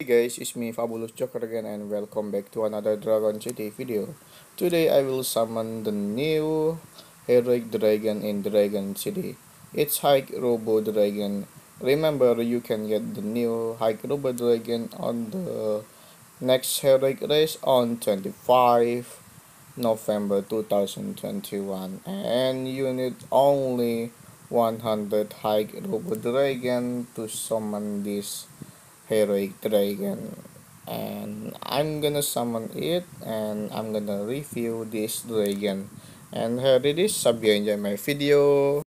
Hey guys, it's me Fabulous Joker again and welcome back to another Dragon City video. Today I will summon the new Heroic Dragon in Dragon City. It's High Robo Dragon. Remember you can get the new High Robo Dragon on the next Heroic race on 25 November 2021 and you need only 100 High Robo Dragon to summon this heroic dragon and I'm gonna summon it and I'm gonna review this dragon. And here it is hope you enjoy my video